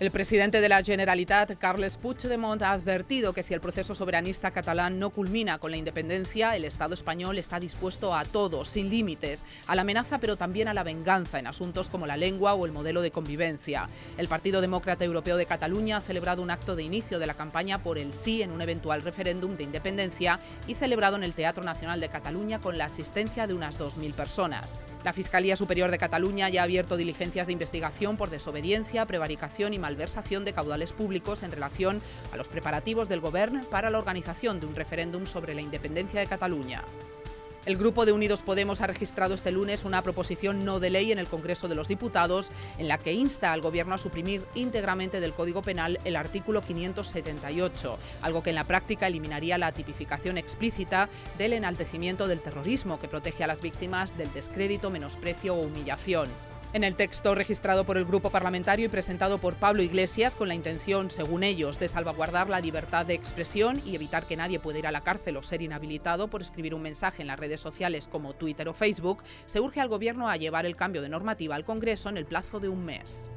El presidente de la Generalitat, Carles Puigdemont, ha advertido que si el proceso soberanista catalán no culmina con la independencia, el Estado español está dispuesto a todo, sin límites, a la amenaza pero también a la venganza en asuntos como la lengua o el modelo de convivencia. El Partido Demócrata Europeo de Cataluña ha celebrado un acto de inicio de la campaña por el sí en un eventual referéndum de independencia y celebrado en el Teatro Nacional de Cataluña con la asistencia de unas 2.000 personas. La Fiscalía Superior de Cataluña ya ha abierto diligencias de investigación por desobediencia, prevaricación y malversación de caudales públicos en relación a los preparativos del Gobierno para la organización de un referéndum sobre la independencia de Cataluña. El grupo de Unidos Podemos ha registrado este lunes una proposición no de ley en el Congreso de los Diputados en la que insta al Gobierno a suprimir íntegramente del Código Penal el artículo 578, algo que en la práctica eliminaría la tipificación explícita del enaltecimiento del terrorismo que protege a las víctimas del descrédito, menosprecio o humillación. En el texto registrado por el grupo parlamentario y presentado por Pablo Iglesias con la intención, según ellos, de salvaguardar la libertad de expresión y evitar que nadie pueda ir a la cárcel o ser inhabilitado por escribir un mensaje en las redes sociales como Twitter o Facebook, se urge al Gobierno a llevar el cambio de normativa al Congreso en el plazo de un mes.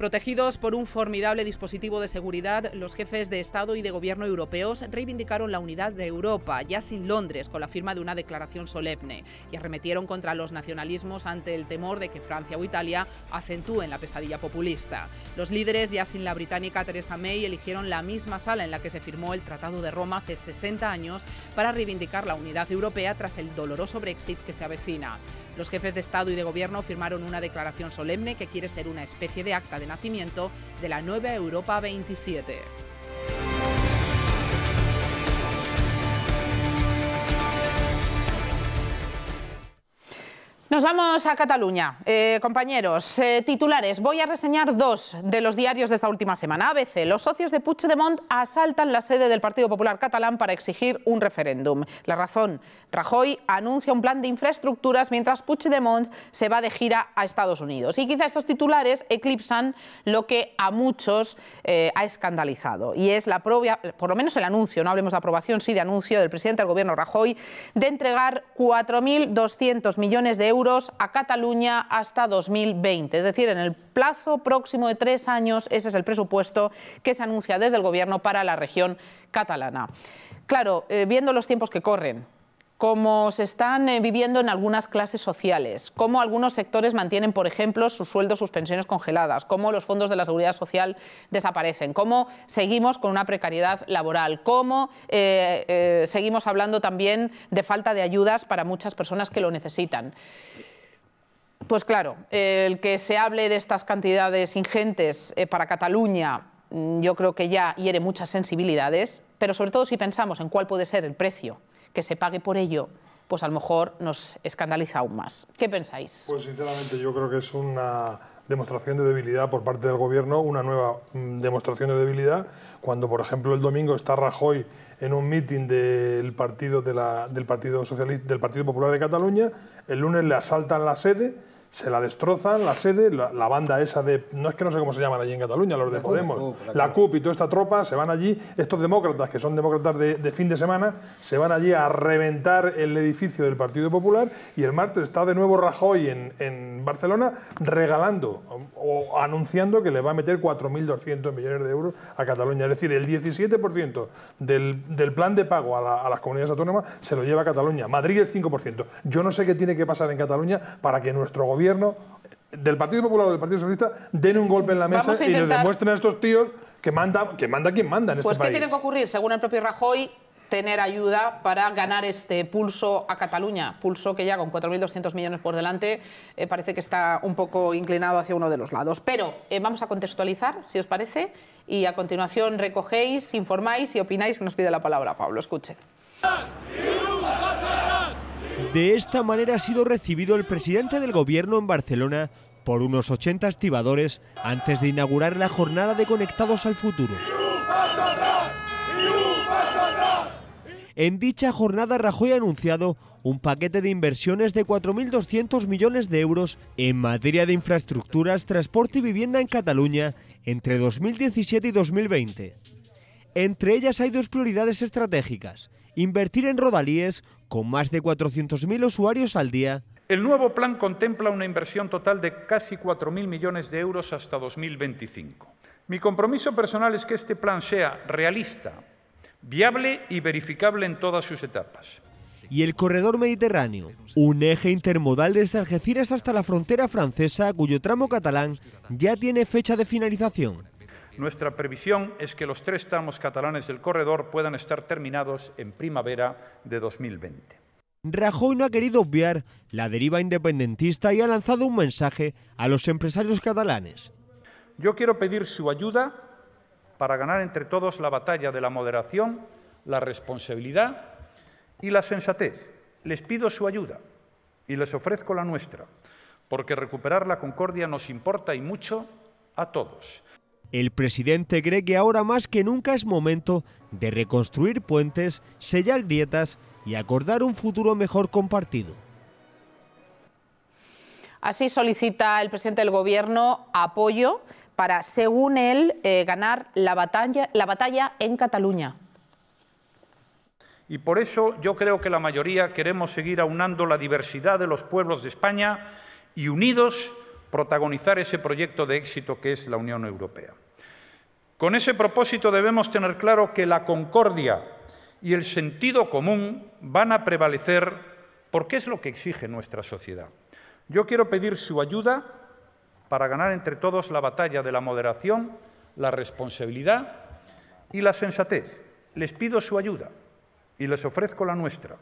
Protegidos por un formidable dispositivo de seguridad, los jefes de Estado y de Gobierno europeos reivindicaron la unidad de Europa, ya sin Londres, con la firma de una declaración solemne, y arremetieron contra los nacionalismos ante el temor de que Francia o Italia acentúen la pesadilla populista. Los líderes, ya sin la británica Theresa May, eligieron la misma sala en la que se firmó el Tratado de Roma hace 60 años para reivindicar la unidad europea tras el doloroso Brexit que se avecina. Los jefes de Estado y de Gobierno firmaron una declaración solemne que quiere ser una especie de acta de nacimiento de la nueva Europa 27. Nos vamos a Cataluña. Eh, compañeros, eh, titulares. Voy a reseñar dos de los diarios de esta última semana. ABC. Los socios de Puigdemont asaltan la sede del Partido Popular catalán para exigir un referéndum. La razón. Rajoy anuncia un plan de infraestructuras mientras Puigdemont se va de gira a Estados Unidos. Y quizá estos titulares eclipsan lo que a muchos eh, ha escandalizado. Y es la propia, por lo menos el anuncio, no hablemos de aprobación, sí de anuncio del presidente del gobierno Rajoy, de entregar 4.200 millones de euros a Cataluña hasta 2020. Es decir, en el plazo próximo de tres años, ese es el presupuesto que se anuncia desde el Gobierno para la región catalana. Claro, eh, viendo los tiempos que corren, cómo se están eh, viviendo en algunas clases sociales, cómo algunos sectores mantienen, por ejemplo, sus sueldos, sus pensiones congeladas, cómo los fondos de la seguridad social desaparecen, cómo seguimos con una precariedad laboral, cómo eh, seguimos hablando también de falta de ayudas para muchas personas que lo necesitan. Pues claro, el que se hable de estas cantidades ingentes eh, para Cataluña, mm, yo creo que ya hiere muchas sensibilidades, pero sobre todo si pensamos en cuál puede ser el precio que se pague por ello, pues a lo mejor nos escandaliza aún más. ¿Qué pensáis? Pues sinceramente yo creo que es una demostración de debilidad por parte del Gobierno, una nueva mm, demostración de debilidad, cuando por ejemplo el domingo está Rajoy en un mitin del partido, del, partido Socialista, del Partido Popular de Cataluña, el lunes le asaltan la sede, se la destrozan, la sede, la, banda esa de, no es que no sé cómo se llaman allí en Cataluña, los de Podemos, la CUP y toda esta tropa, se van allí, estos demócratas, que son demócratas de, fin de semana, se van allí a reventar el edificio del Partido Popular y el martes está de nuevo Rajoy en, en Barcelona regalando o, anunciando que le va a meter 4.200 millones de euros a Cataluña. Es decir, el 17% del, del, plan de pago a, a las comunidades autónomas se lo lleva a Cataluña, Madrid el 5%. Yo no sé qué tiene que pasar en Cataluña para que nuestro gobierno gobierno del Partido Popular o del Partido Socialista den un golpe en la mesa y les demuestren a estos tíos que manda, que manda quien manda en pues este país. Pues ¿qué tiene que ocurrir? Según el propio Rajoy, tener ayuda para ganar este pulso a Cataluña, pulso que ya con 4.200 millones por delante eh, parece que está un poco inclinado hacia uno de los lados. Pero eh, vamos a contextualizar, si os parece, y a continuación recogéis, informáis y opináis que nos pide la palabra Pablo. Escuchen. De esta manera ha sido recibido el presidente del gobierno en Barcelona por unos 80 estibadores antes de inaugurar la jornada de Conectados al Futuro. En dicha jornada Rajoy ha anunciado un paquete de inversiones de 4.200 millones de euros en materia de infraestructuras, transporte y vivienda en Cataluña entre 2017 y 2020. Entre ellas hay dos prioridades estratégicas, invertir en rodalíes con más de 400.000 usuarios al día. El nuevo plan contempla una inversión total de casi 4.000 millones de euros hasta 2025. Mi compromiso personal es que este plan sea realista, viable y verificable en todas sus etapas. Y el corredor mediterráneo, un eje intermodal desde Algeciras hasta la frontera francesa, cuyo tramo catalán ya tiene fecha de finalización. Nuestra previsión es que los tres tramos catalanes del corredor puedan estar terminados en primavera de 2020. Rajoy no ha querido obviar la deriva independentista y ha lanzado un mensaje a los empresarios catalanes. Yo quiero pedir su ayuda para ganar entre todos la batalla de la moderación, la responsabilidad y la sensatez. Les pido su ayuda y les ofrezco la nuestra, porque recuperar la concordia nos importa y mucho a todos. El presidente cree que ahora más que nunca es momento de reconstruir puentes, sellar grietas y acordar un futuro mejor compartido. Así solicita el presidente del Gobierno apoyo para, según él, eh, ganar la batalla, la batalla en Cataluña. Y por eso yo creo que la mayoría queremos seguir aunando la diversidad de los pueblos de España y unidos protagonizar ese proyecto de éxito que es la Unión Europea. Con ese propósito debemos tener claro que la concordia y el sentido común van a prevalecer porque es lo que exige nuestra sociedad. Yo quiero pedir su ayuda para ganar entre todos la batalla de la moderación, la responsabilidad y la sensatez. Les pido su ayuda y les ofrezco la nuestra,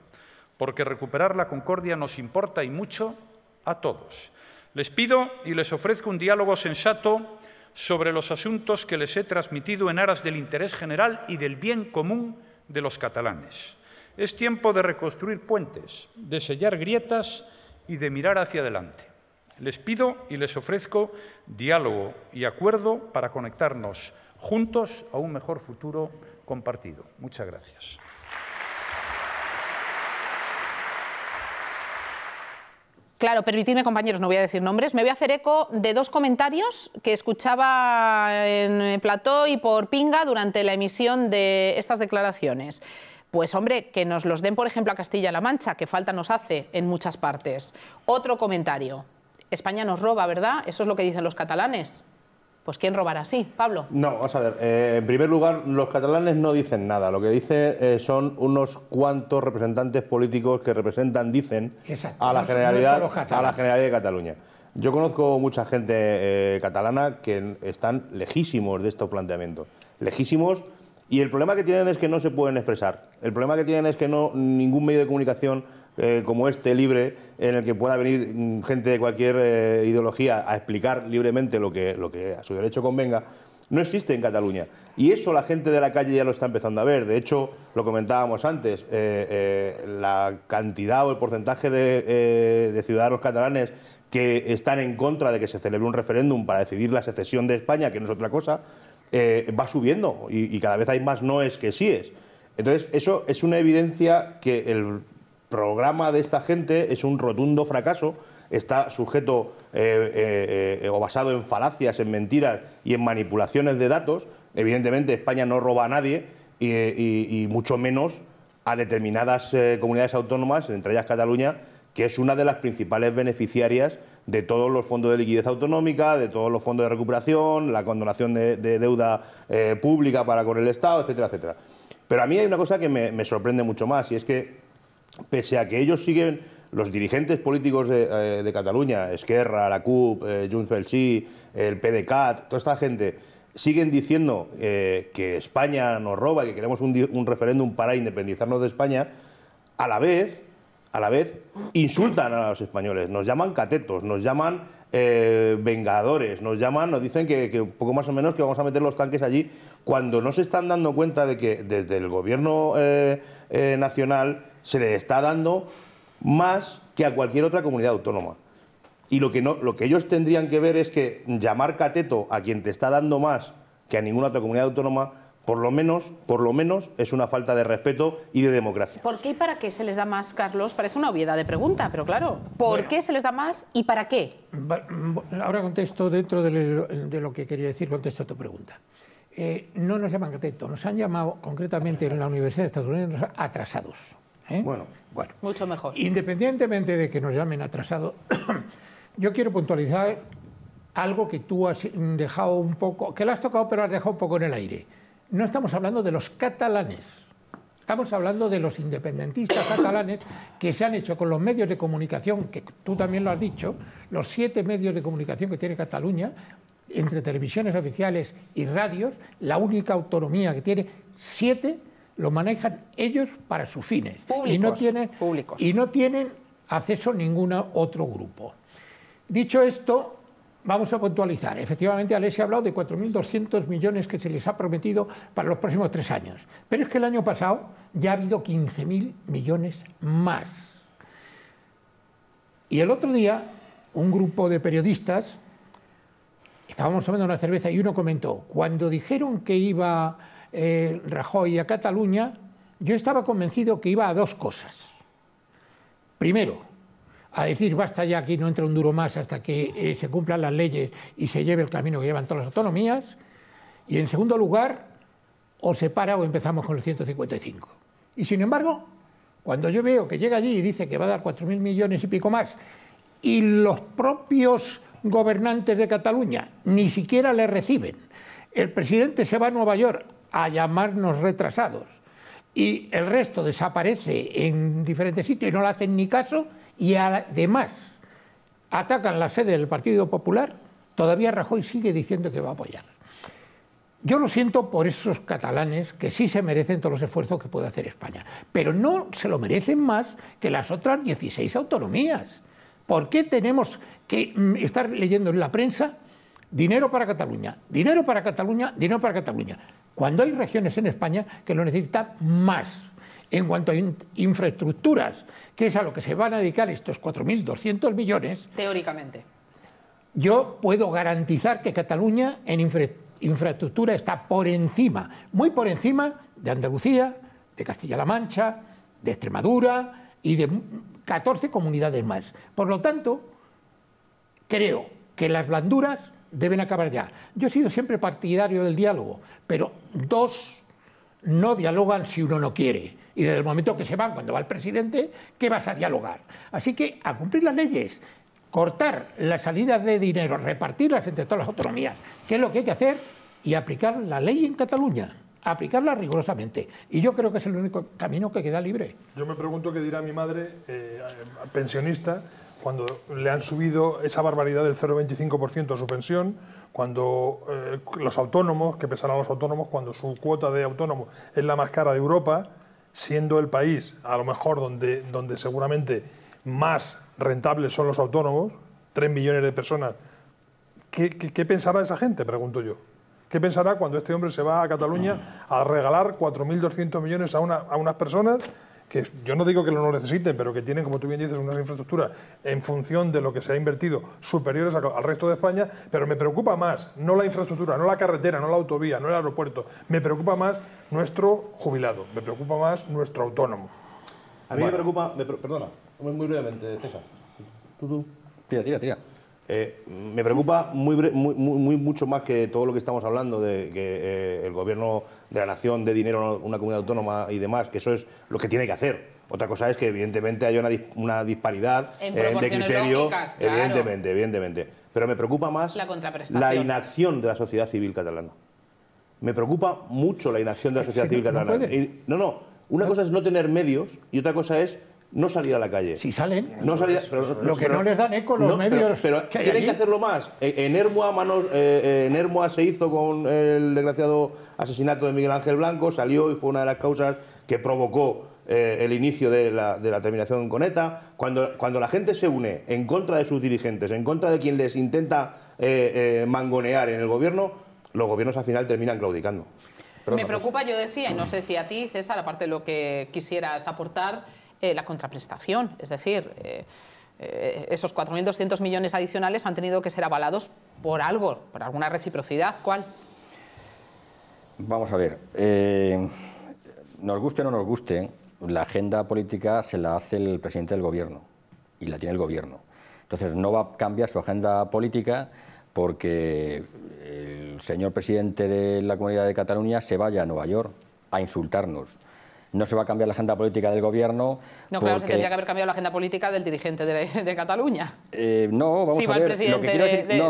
porque recuperar la concordia nos importa y mucho a todos. Les pido y les ofrezco un diálogo sensato sobre los asuntos que les he transmitido en aras del interés general y del bien común de los catalanes. Es tiempo de reconstruir puentes, de sellar grietas y de mirar hacia adelante. Les pido y les ofrezco diálogo y acuerdo para conectarnos juntos a un mejor futuro compartido. Muchas gracias. Claro, permitidme, compañeros, no voy a decir nombres. Me voy a hacer eco de dos comentarios que escuchaba en Plató y por Pinga durante la emisión de estas declaraciones. Pues hombre, que nos los den, por ejemplo, a Castilla-La Mancha, que falta nos hace en muchas partes. Otro comentario. España nos roba, ¿verdad? Eso es lo que dicen los catalanes. Pues ¿quién robará así, Pablo? No, vamos a ver. Eh, en primer lugar, los catalanes no dicen nada. Lo que dicen eh, son unos cuantos representantes políticos que representan, dicen, a, la generalidad, a la Generalidad de Cataluña. Yo conozco mucha gente eh, catalana que están lejísimos de estos planteamientos. Lejísimos. Y el problema que tienen es que no se pueden expresar. El problema que tienen es que no ningún medio de comunicación eh, como este libre, en el que pueda venir mm, gente de cualquier eh, ideología a explicar libremente lo que, a su derecho convenga, no existe en Cataluña. Y eso la gente de la calle ya lo está empezando a ver. De hecho, lo comentábamos antes, eh, la cantidad o el porcentaje de, ciudadanos catalanes que están en contra de que se celebre un referéndum para decidir la secesión de España, que no es otra cosa, va subiendo y, y, cada vez hay más noes que síes. Entonces, eso es una evidencia que el programa de esta gente es un rotundo fracaso, está sujeto eh, eh, eh, o basado en falacias, en mentiras y en manipulaciones de datos. Evidentemente España no roba a nadie y, mucho menos a determinadas comunidades autónomas, entre ellas Cataluña, que es una de las principales beneficiarias de todos los fondos de liquidez autonómica, de todos los fondos de recuperación, la condonación de, deuda pública para con el Estado, etcétera, etcétera. Pero a mí hay una cosa que me sorprende mucho más y es que pese a que ellos siguen, los dirigentes políticos de, eh, Cataluña, Esquerra, la CUP, eh, Junts pel Sí, el PDCAT, toda esta gente, siguen diciendo eh, que España nos roba, que queremos un, referéndum para independizarnos de España, a la vez, a la vez insultan a los españoles, nos llaman catetos, nos llaman vengadores, nos llaman, nos dicen que, poco más o menos que vamos a meter los tanques allí, cuando no se están dando cuenta de que desde el gobierno nacional se le está dando más que a cualquier otra comunidad autónoma. Y lo que, no, lo que ellos tendrían que ver es que llamar cateto a quien te está dando más que a ninguna otra comunidad autónoma, por lo menos, por lo menos es una falta de respeto y de democracia. ¿Por qué y para qué se les da más, Carlos? Parece una obviedad de pregunta, pero claro, ¿por qué se les da más y para qué? Ahora contesto dentro de lo que quería decir, contesto a tu pregunta. Eh, no nos llaman cateto, nos han llamado concretamente en la Universidad de Estados Unidos atrasados. ¿Eh? Bueno, bueno. Mucho mejor. Independientemente de que nos llamen atrasados, yo quiero puntualizar algo que tú has dejado un poco, que lo has tocado pero has dejado un poco en el aire. No estamos hablando de los catalanes, estamos hablando de los independentistas catalanes que se han hecho con los medios de comunicación, que tú también lo has dicho, los siete medios de comunicación que tiene Cataluña, entre televisiones oficiales y radios, la única autonomía que tiene, siete lo manejan ellos para sus fines. y no tienen, Y no tienen acceso a ningún otro grupo. Dicho esto, vamos a puntualizar. Efectivamente, Alessia ha hablado de 4.200 millones que se les ha prometido para los próximos tres años. Pero es que el año pasado ya ha habido 15.000 millones más. Y el otro día, un grupo de periodistas, estábamos tomando una cerveza y uno comentó, cuando dijeron que iba eh, Rajoy a Cataluña, yo estaba convencido que iba a dos cosas. Primero, a decir basta ya aquí no entra un duro más hasta que eh, se cumplan las leyes y se lleve el camino que llevan todas las autonomías. Y en segundo lugar, o se para o empezamos con el 155. Y sin embargo, cuando yo veo que llega allí y dice que va a dar 4.000 millones y pico más, y los propios gobernantes de Cataluña ni siquiera le reciben, el presidente se va a Nueva York a llamarnos retrasados y el resto desaparece en diferentes sitios y no le hacen ni caso y además atacan la sede del Partido Popular, todavía Rajoy sigue diciendo que va a apoyar. Yo lo siento por esos catalanes que sí se merecen todos los esfuerzos que puede hacer España, pero no se lo merecen más que las otras 16 autonomías. ¿Por qué tenemos que mm, estar leyendo en la prensa dinero para Cataluña, dinero para Cataluña, dinero para Cataluña? Cuando hay regiones en España que lo necesitan más. En cuanto a infraestructuras, que es a lo que se van a dedicar estos 4.200 millones. Teóricamente. Yo puedo garantizar que Cataluña en infraestructura está por encima, muy por encima de Andalucía, de Castilla-La Mancha, de Extremadura y de 14 comunidades más. Por lo tanto, creo que las blanduras deben acabar ya. Yo he sido siempre partidario del diálogo, pero dos no dialogan si uno no quiere. Y desde el momento que se van, cuando va el presidente, ¿qué vas a dialogar? Así que a cumplir las leyes, cortar las salidas de dinero, repartirlas entre todas las autonomías, que es lo que hay que hacer, y aplicar la ley en Cataluña aplicarla rigurosamente. Y yo creo que es el único camino que queda libre. Yo me pregunto qué dirá mi madre, eh, pensionista, cuando le han subido esa barbaridad del 0,25% a su pensión, cuando eh, los autónomos, que pesan a los autónomos, cuando su cuota de autónomo es la más cara de Europa, siendo el país a lo mejor donde, donde seguramente más rentables son los autónomos, 3 millones de personas, ¿qué, qué pensará esa gente? Pregunto yo. ¿Qué pensará cuando este hombre se va a Cataluña a regalar 4.200 millones a, una, a unas personas que yo no digo que lo no necesiten, pero que tienen, como tú bien dices, unas infraestructuras en función de lo que se ha invertido superiores al resto de España, pero me preocupa más, no la infraestructura, no la carretera, no la autovía, no el aeropuerto, me preocupa más nuestro jubilado, me preocupa más nuestro autónomo. A mí me preocupa, perdona, muy brevemente, César. Tú, tú. Tira, tira, tira. Eh, me preocupa muy, muy, mucho más que todo lo que estamos hablando de que eh, el gobierno de la nación dé dinero a una comunidad autónoma y demás, que eso es lo que tiene que hacer. Otra cosa es que evidentemente haya una, disparidad eh, de criterio, evidentemente, evidentemente. Pero me preocupa más la, inacción de la sociedad civil catalana. Me preocupa mucho la inacción de la sociedad civil catalana. no, no, una cosa es no tener medios y otra cosa es no salir a la calle. Si salen, no salir, lo que no les dan eco los medios. Pero, tienen que hacerlo más. En Hermua, manos, eh, en se hizo con el desgraciado asesinato de Miguel Ángel Blanco, salió y fue una de las causas que provocó eh, el inicio de la, de la, terminación con ETA. Cuando, cuando la gente se une en contra de sus dirigentes, en contra de quien les intenta eh, mangonear en el gobierno, los gobiernos al final terminan claudicando. Me preocupa, yo decía, y no sé si a ti, César, aparte de lo que quisieras aportar, eh, la contraprestación. Es decir, eh, eh, esos 4.200 millones adicionales han tenido que ser avalados por algo, por alguna reciprocidad. ¿Cuál? Vamos a ver. nos guste o no nos guste, la agenda política se la hace el presidente del gobierno y la tiene el gobierno. Entonces no va a cambiar su agenda política porque el señor presidente de la Comunidad de Cataluña se vaya a Nueva York a insultarnos no se va a cambiar la agenda política del gobierno. No, claro, se tendría que haber cambiado la agenda política del dirigente de, Cataluña. Eh, no, vamos a ver. el presidente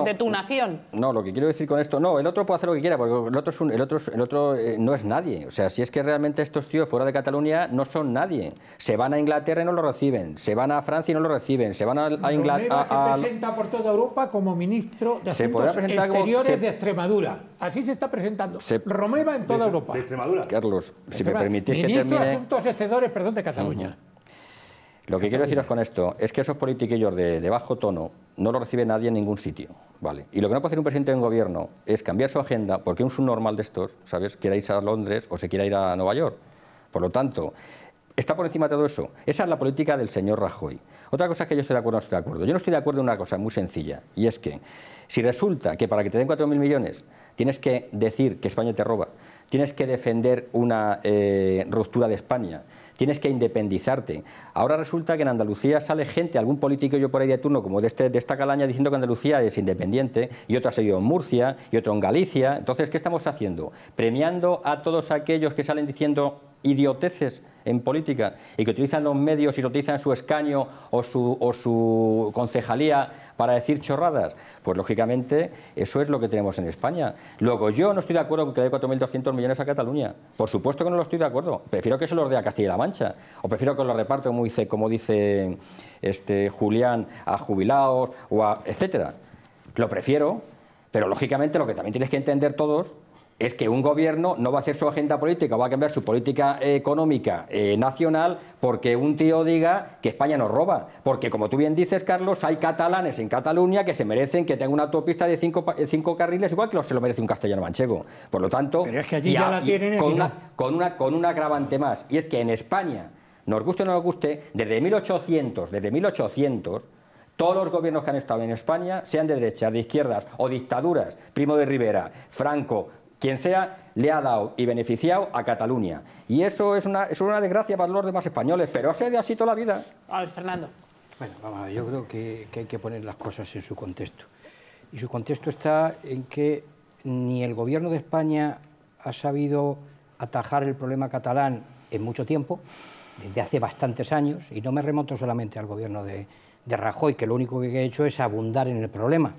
de, tu nación. No, lo que quiero decir con esto, no, el otro puede hacer lo que quiera, porque el otro, es el otro, el otro eh, no es nadie. O sea, si es que realmente estos tíos fuera de Cataluña no son nadie. Se van a Inglaterra y no lo reciben, se van a Francia y no lo reciben, se van a, Inglaterra. Se presenta por toda Europa como ministro de Asuntos Exteriores de Extremadura. Así se está presentando. Romeva en toda Europa. De Extremadura. Carlos, si me permitís que de Asuntos Exteriores, perdón, de Cataluña. Lo que quiero deciros con esto es que esos politiquillos de, de, bajo tono no lo recibe nadie en ningún sitio, ¿vale? Y lo que no puede hacer un presidente de un gobierno es cambiar su agenda porque un subnormal de estos, ¿sabes?, quiera irse a Londres o se quiera ir a Nueva York. Por lo tanto, está por encima de todo eso. Esa es la política del señor Rajoy. Otra cosa es que yo estoy de acuerdo o no estoy de acuerdo. Yo no estoy de acuerdo en una cosa muy sencilla, y es que si resulta que para que te den 4.000 millones tienes que decir que España te roba, tienes que defender una eh, ruptura de España, tienes que independizarte. Ahora resulta que en Andalucía sale gente, algún político yo por ahí de turno, como de, este, de esta calaña, diciendo que Andalucía es independiente, y otro ha seguido en Murcia, y otro en Galicia. Entonces, ¿qué estamos haciendo? Premiando a todos aquellos que salen diciendo idioteces en política y que utilizan los medios y utilizan su escaño o su, o su concejalía para decir chorradas? Pues lógicamente eso es lo que tenemos en España. Luego, yo no estoy de acuerdo con que dé 4.200 millones a Cataluña. Por supuesto que no lo estoy de acuerdo. Prefiero que se los dé a Castilla-La Mancha. O prefiero que lo reparto, como dice, como dice este, Julián, a jubilados o a etcétera. Lo prefiero, pero lógicamente lo que también tienes que entender todos es que un gobierno no va a hacer su agenda política, va a cambiar su política económica eh, nacional porque un tío diga que España nos roba. Porque, como tú bien dices, Carlos, hay catalanes en Cataluña que se merecen que tenga una autopista de cinco, cinco carriles, igual que se lo merece un castellano manchego. Por lo tanto, con, una, con, una, con un agravante más, y es que en España, nos guste o no nos guste, desde 1800, desde 1800, todos los gobiernos que han estado en España, sean de derechas, de izquierdas o dictaduras, Primo de Rivera, Franco, quien sea, le ha dado y beneficiado a Cataluña. Y eso es una, es una desgracia para los demás españoles, pero ha sido así toda la vida. A ver, Fernando. Bueno, vamos a ver, yo creo que, que hay que poner las cosas en su contexto. Y su contexto está en que ni el gobierno de España ha sabido atajar el problema catalán en mucho tiempo, desde hace bastantes años, y no me remonto solamente al gobierno de, de Rajoy, que lo único que ha hecho es abundar en el problema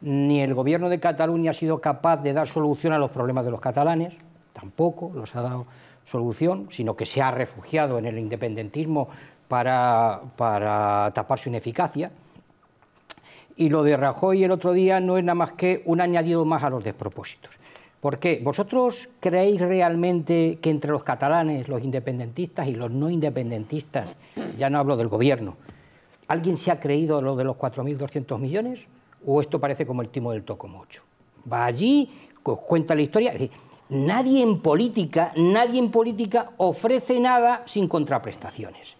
ni el gobierno de Cataluña ha sido capaz de dar solución a los problemas de los catalanes, tampoco los ha dado solución, sino que se ha refugiado en el independentismo para, tapar su ineficacia. Y lo de Rajoy el otro día no es nada más que un añadido más a los despropósitos. ¿Por qué? ¿Vosotros creéis realmente que entre los catalanes, los independentistas y los no independentistas, ya no hablo del gobierno, alguien se ha creído lo de los 4.200 millones? O esto parece como el timo del tocomocho. Va allí, cuenta la historia. Es decir, nadie en política, nadie en política ofrece nada sin contraprestaciones.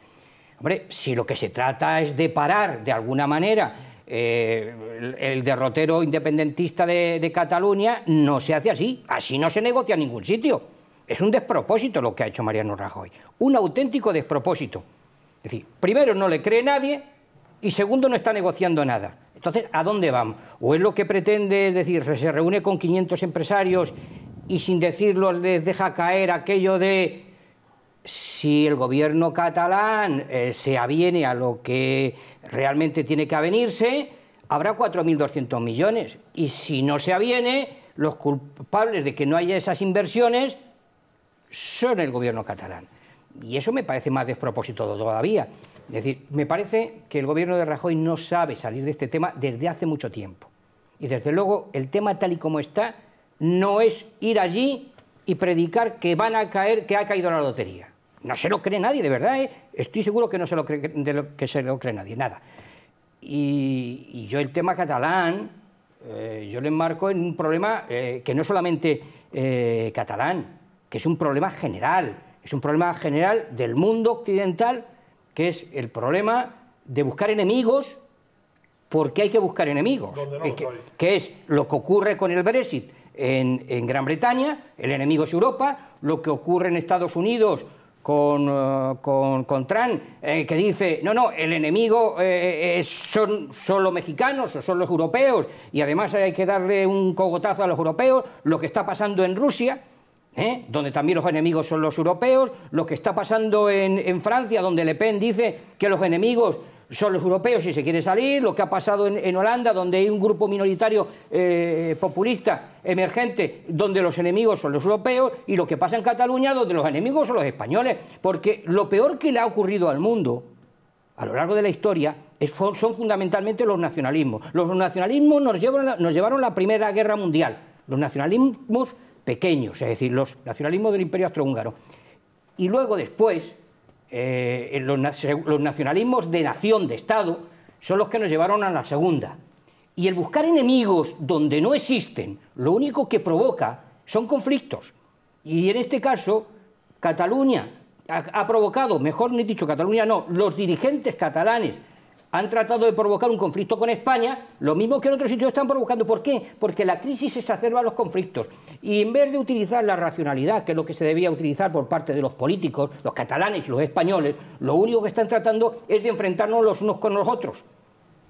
Hombre, si lo que se trata es de parar de alguna manera eh, el, derrotero independentista de, de, Cataluña, no se hace así. Así no se negocia en ningún sitio. Es un despropósito lo que ha hecho Mariano Rajoy. Un auténtico despropósito. Es decir, primero no le cree nadie y segundo no está negociando nada. Entonces, ¿a dónde vamos? ¿O es lo que pretende, es decir, se reúne con 500 empresarios y sin decirlo les deja caer aquello de si el gobierno catalán eh, se aviene a lo que realmente tiene que avenirse, habrá 4.200 millones. Y si no se aviene, los culpables de que no haya esas inversiones son el gobierno catalán. Y eso me parece más despropósito todavía. Es decir, me parece que el gobierno de Rajoy no sabe salir de este tema desde hace mucho tiempo. Y desde luego el tema tal y como está no es ir allí y predicar que van a caer, que ha caído la lotería. No se lo cree nadie, de verdad. ¿eh? Estoy seguro que no se lo cree, que se lo cree nadie, nada. Y, yo el tema catalán, eh, yo le enmarco en un problema eh, que no es solamente catalán, que es un problema general, es un problema general del mundo occidental que es el problema de buscar enemigos porque hay que buscar enemigos, eh, que, es lo que ocurre con el Brexit en, Gran Bretaña, el enemigo es Europa, lo que ocurre en Estados Unidos con, uh, Trump, eh, que dice, no, no, el enemigo eh, son, son los mexicanos o son los europeos, y además hay que darle un cogotazo a los europeos, lo que está pasando en Rusia, ¿eh? donde también los enemigos son los europeos, lo que está pasando en, Francia, donde Le Pen dice que los enemigos son los europeos si se quiere salir, lo que ha pasado en, Holanda, donde hay un grupo minoritario eh, populista emergente, donde los enemigos son los europeos, y lo que pasa en Cataluña, donde los enemigos son los españoles, porque lo peor que le ha ocurrido al mundo a lo largo de la historia son fundamentalmente los nacionalismos. Los nacionalismos nos nos llevaron a la Primera Guerra Mundial, los nacionalismos pequeños, es decir, los nacionalismos del Imperio Austrohúngaro. Y luego después, eh, los, nacionalismos de nación, de Estado, son los que nos llevaron a la segunda. Y el buscar enemigos donde no existen, lo único que provoca son conflictos. Y en este caso, Cataluña ha, ha provocado, mejor ni dicho Cataluña no, los dirigentes catalanes han tratado de provocar un conflicto con España, lo mismo que en otros sitios están provocando. ¿Por qué? Porque la crisis exacerba los conflictos. Y en vez de utilizar la racionalidad, que es lo que se debía utilizar por parte de los políticos, los catalanes y los españoles, lo único que están tratando es de enfrentarnos los unos con los otros.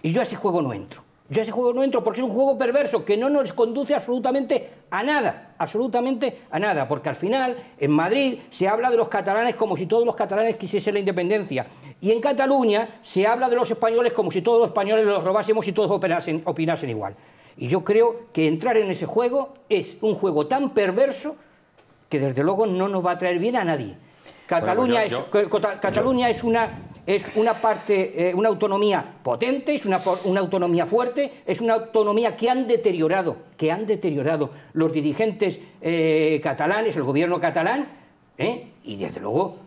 Y yo a ese juego no entro. Yo a ese juego no entro porque es un juego perverso que no nos conduce absolutamente a nada, absolutamente a nada, porque al final en Madrid se habla de los catalanes como si todos los catalanes quisiesen la independencia y en Cataluña se habla de los españoles como si todos los españoles los robásemos y todos opinasen, opinasen igual. Y yo creo que entrar en ese juego es un juego tan perverso que desde luego no nos va a traer bien a nadie. Cataluña, es, Cataluña es una es una parte, eh, una autonomía potente, es una, autonomía fuerte, es una autonomía que han deteriorado, que han deteriorado los dirigentes eh, catalanes, el gobierno catalán, ¿eh? y desde luego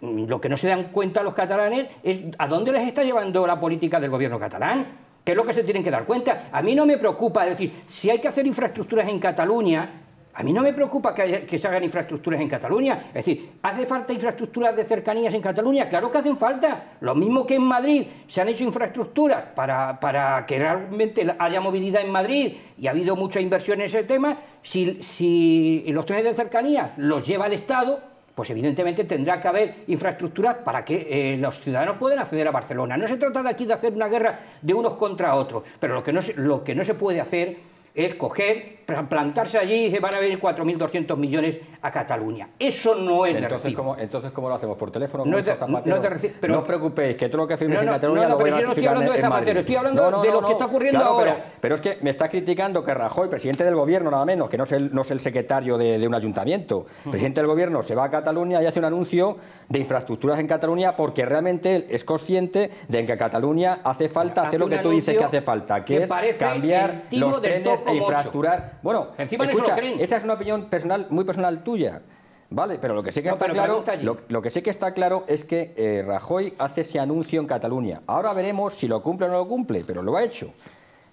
lo que no se dan cuenta los catalanes es a dónde les está llevando la política del gobierno catalán. ¿Qué es lo que se tienen que dar cuenta? A mí no me preocupa, decir, si hay que hacer infraestructuras en Cataluña, a mí no me preocupa que, se hagan infraestructuras en Cataluña. Es decir, ¿hace falta infraestructuras de cercanías en Cataluña? Claro que hacen falta. Lo mismo que en Madrid se han hecho infraestructuras para, que realmente haya movilidad en Madrid y ha habido mucha inversión en ese tema. Si, los trenes de cercanías los lleva el Estado, pues evidentemente tendrá que haber infraestructuras para que eh, los ciudadanos puedan acceder a Barcelona. No se trata de aquí de hacer una guerra de unos contra otros, pero lo que no lo que no se puede hacer es coger, plantarse allí y se van a venir 4.200 millones a Cataluña. Eso no es entonces, de ¿cómo, entonces, ¿cómo lo hacemos? ¿Por teléfono? No, es de, no, pero, no os preocupéis, que todo lo que firmes en Cataluña lo voy a ratificar no estoy hablando de Zapatero, estoy hablando de lo que está ocurriendo ahora. Pero, es que me está criticando que Rajoy, presidente del gobierno nada menos, que no es el, no es el secretario de, un ayuntamiento, presidente del gobierno, se va a Cataluña y hace un anuncio de infraestructuras en Cataluña porque realmente es consciente de que a Cataluña hace falta hacer lo que tú dices que hace falta, que, es cambiar los trenes e infraestructuras bueno, escucha, esa es una opinión personal, muy personal tuya. Vale, pero lo que sí que está claro, lo, que sí que está claro es que eh, Rajoy hace ese anuncio en Cataluña. Ahora veremos si lo cumple o no lo cumple, pero lo ha hecho.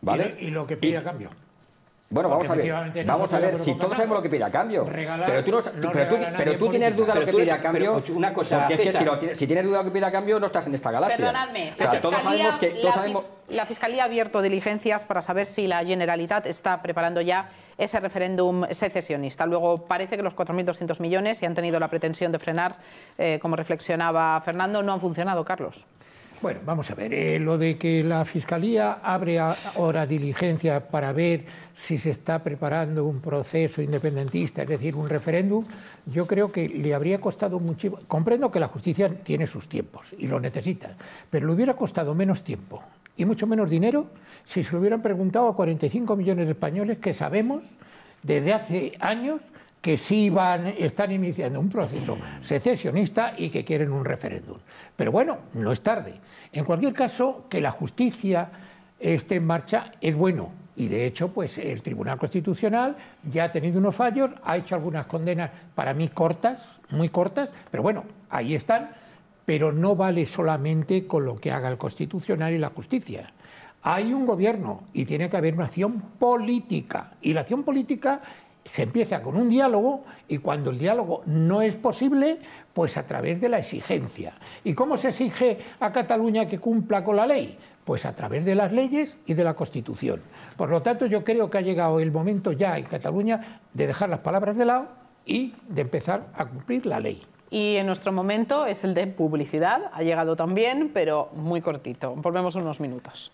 ¿Vale? Y, lo, que pide a cambio. Bueno, vamos a ver. vamos a ver si todos sabemos lo que pide a cambio. pero tú, no, pero tú, tienes duda de lo que pide a cambio. una cosa, porque es que si, tienes duda de lo que pide a cambio, no estás en esta galaxia. Perdonadme. O sea, todos sabemos que. Todos sabemos... La Fiscalía ha abierto diligencias para saber si la Generalitat está preparando ya ese referéndum secesionista. Luego parece que los 4.200 millones, si han tenido la pretensión de frenar, eh, como reflexionaba Fernando, no han funcionado, Carlos. Bueno, vamos a ver, eh, lo de que la Fiscalía abre ahora diligencia para ver si se está preparando un proceso independentista, es decir, un referéndum, yo creo que le habría costado mucho. Comprendo que la justicia tiene sus tiempos y lo necesita, pero le hubiera costado menos tiempo y mucho menos dinero si se lo hubieran preguntado a 45 millones de españoles que sabemos desde hace años que sí van, están iniciando un proceso secesionista y que quieren un referéndum. Pero bueno, no es tarde. En cualquier caso, que la justicia esté en marcha es bueno. Y de hecho, pues el Tribunal Constitucional ya ha tenido unos fallos, ha hecho algunas condenas para mí cortas, muy cortas, pero bueno, ahí están. Pero no vale solamente con lo que haga el Constitucional y la justicia. Hay un gobierno y tiene que haber una acción política. Y la acción política se empieza con un diálogo y cuando el diálogo no es posible, pues a través de la exigencia. ¿Y cómo se exige a Cataluña que cumpla con la ley? Pues a través de las leyes y de la Constitución. Por lo tanto, yo creo que ha llegado el momento ya en Cataluña de dejar las palabras de lado y de empezar a cumplir la ley. Y en nuestro momento es el de publicidad. Ha llegado también, pero muy cortito. Volvemos unos minutos.